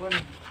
பண்ணிட்டு